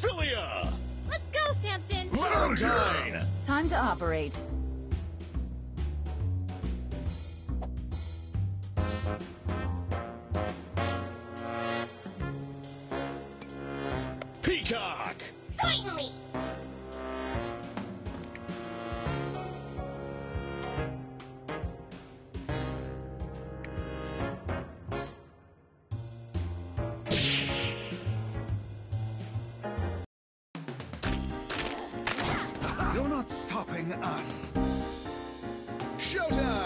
Filia! Let's go, Samson! Valentine! Time to operate. Peacock! Finally! topping us. Showtime!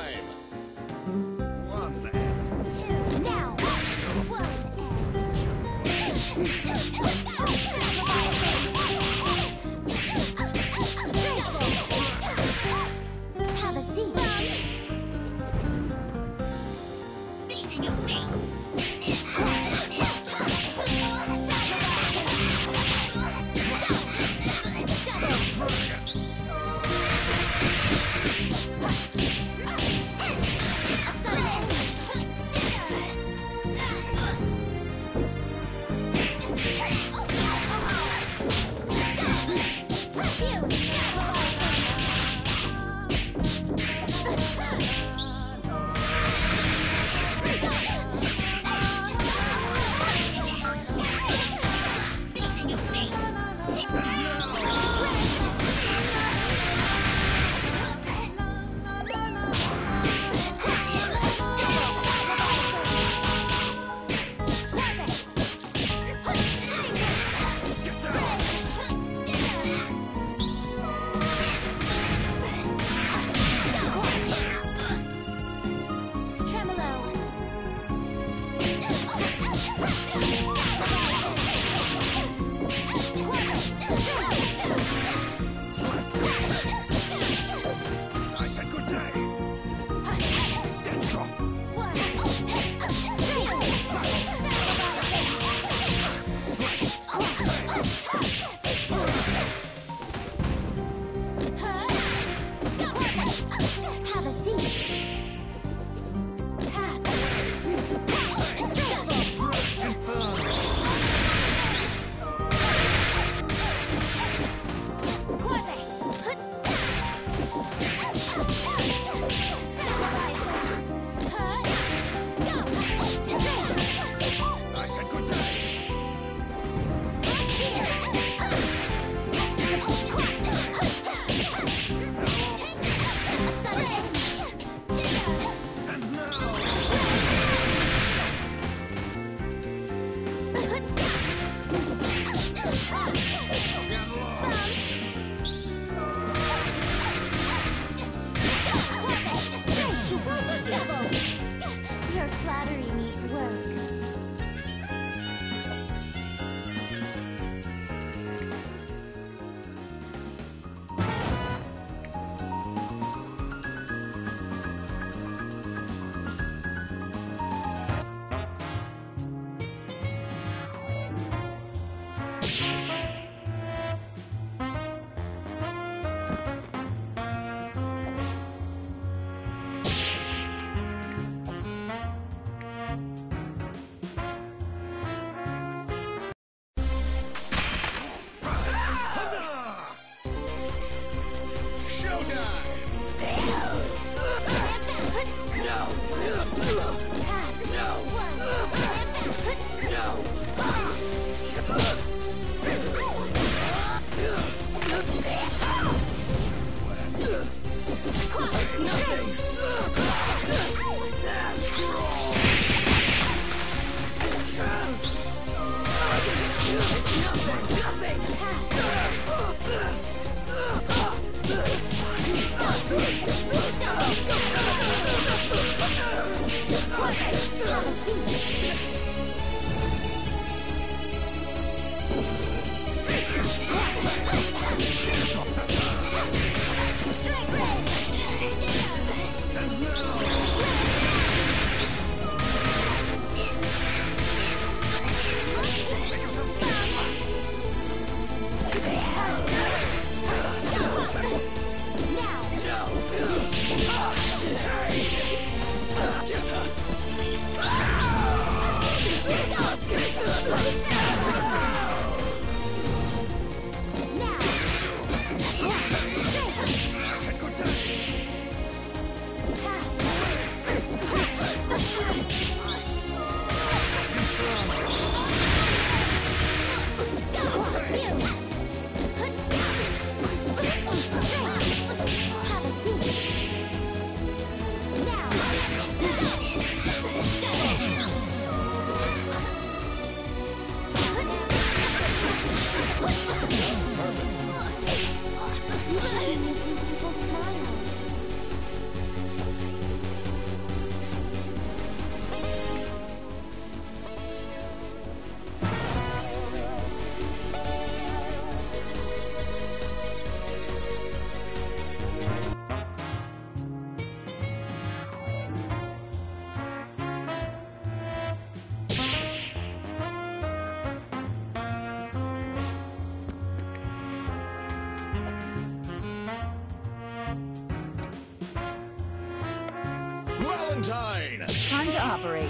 Valentine! Time to operate.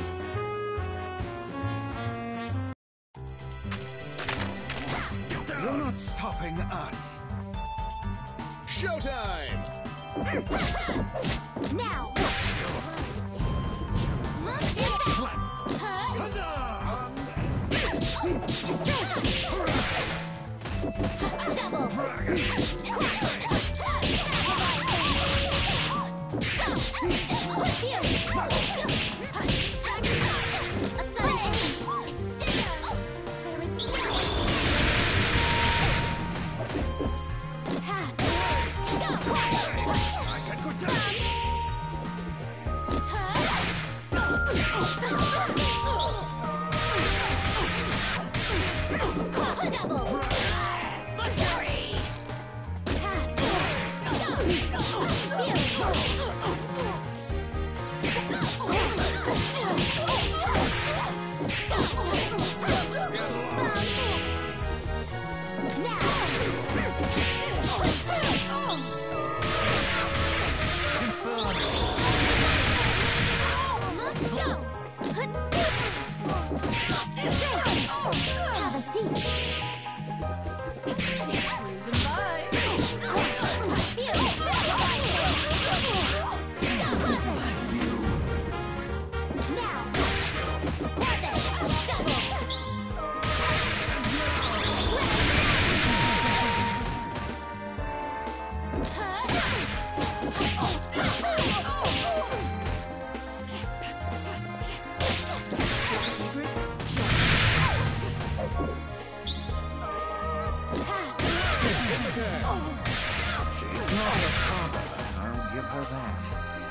You're not stopping us. Showtime! Now! Get back! Huh? Huzzah! Double! She's not a combat. I'll give her that.